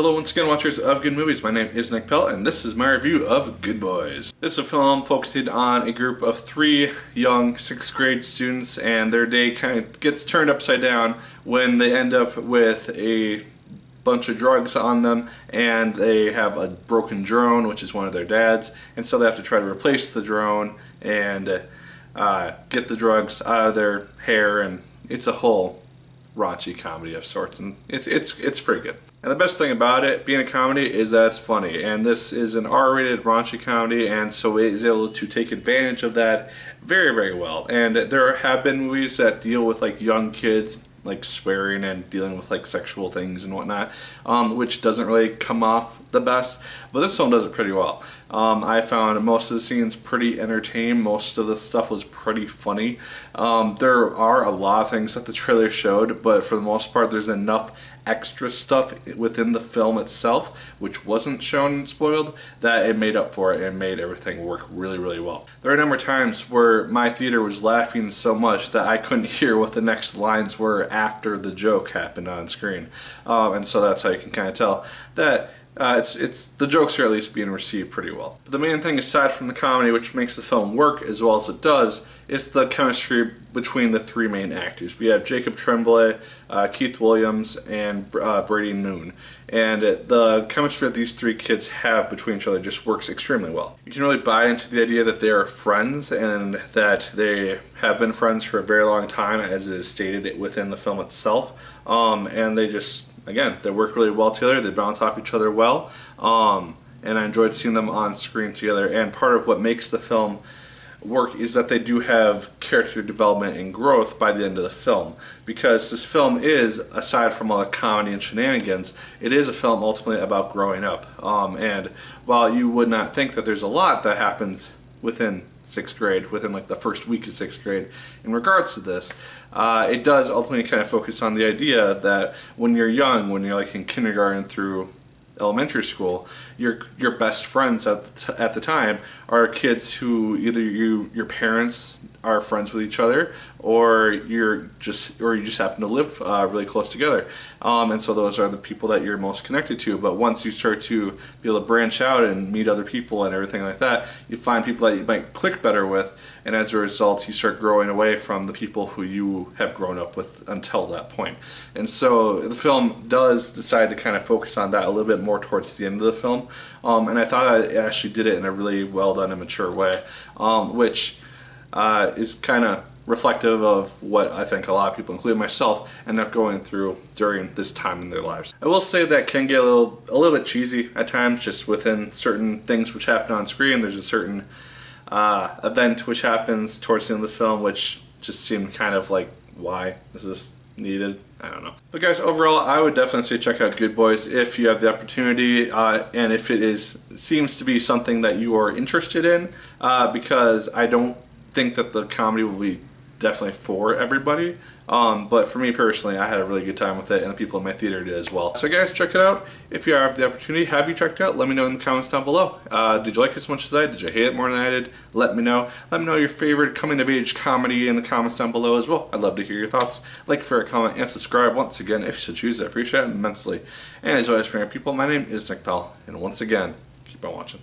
Hello once again watchers of Good Movies, my name is Nick Pell and this is my review of Good Boys. This is a film focused on a group of three young 6th grade students and their day kind of gets turned upside down when they end up with a bunch of drugs on them and they have a broken drone which is one of their dads and so they have to try to replace the drone and uh, get the drugs out of their hair and it's a whole raunchy comedy of sorts and it's it's it's pretty good. And the best thing about it being a comedy is that it's funny and this is an R-rated raunchy comedy and so it is able to take advantage of that very very well. And there have been movies that deal with like young kids like swearing and dealing with like sexual things and whatnot, um, which doesn't really come off the best. But this film does it pretty well. Um, I found most of the scenes pretty entertaining. Most of the stuff was pretty funny. Um, there are a lot of things that the trailer showed, but for the most part, there's enough extra stuff within the film itself, which wasn't shown and spoiled, that it made up for it and made everything work really, really well. There are a number of times where my theater was laughing so much that I couldn't hear what the next lines were after the joke happened on screen. Um, and so that's how you can kind of tell that uh, it's it's the jokes are at least being received pretty well. But the main thing, aside from the comedy, which makes the film work as well as it does, is the chemistry between the three main actors. We have Jacob Tremblay, uh, Keith Williams, and uh, Brady Noon, and the chemistry that these three kids have between each other just works extremely well. You can really buy into the idea that they are friends and that they have been friends for a very long time, as is stated within the film itself, um, and they just again, they work really well together. They bounce off each other well. Um, and I enjoyed seeing them on screen together. And part of what makes the film work is that they do have character development and growth by the end of the film. Because this film is, aside from all the comedy and shenanigans, it is a film ultimately about growing up. Um, and while you would not think that there's a lot that happens within sixth grade, within like the first week of sixth grade, in regards to this. Uh, it does ultimately kind of focus on the idea that when you're young, when you're like in kindergarten through elementary school, your your best friends at the, at the time are kids who either you your parents are friends with each other, or you're just or you just happen to live uh, really close together. Um, and so those are the people that you're most connected to. But once you start to be able to branch out and meet other people and everything like that, you find people that you might click better with, and as a result, you start growing away from the people who you have grown up with until that point. And so the film does decide to kind of focus on that a little bit more towards the end of the film. Um, and I thought it actually did it in a really well done and mature way, um, which uh, is kind of reflective of what I think a lot of people, including myself, end up going through during this time in their lives. I will say that can get a little, a little bit cheesy at times, just within certain things which happen on screen. There's a certain uh, event which happens towards the end of the film, which just seemed kind of like, why is this needed? I don't know. But guys, overall, I would definitely say check out Good Boys if you have the opportunity, uh, and if it is seems to be something that you are interested in, uh, because I don't think that the comedy will be definitely for everybody. Um, but for me personally, I had a really good time with it, and the people in my theater did as well. So guys, check it out. If you have the opportunity, have you checked it out? Let me know in the comments down below. Uh, did you like it as much as I did? Did you hate it more than I did? Let me know. Let me know your favorite coming-of-age comedy in the comments down below as well. I'd love to hear your thoughts. Like, favorite, comment, and subscribe once again if you should choose. I appreciate it immensely. And as always, for your people, my name is Nick Pell, and once again, keep on watching.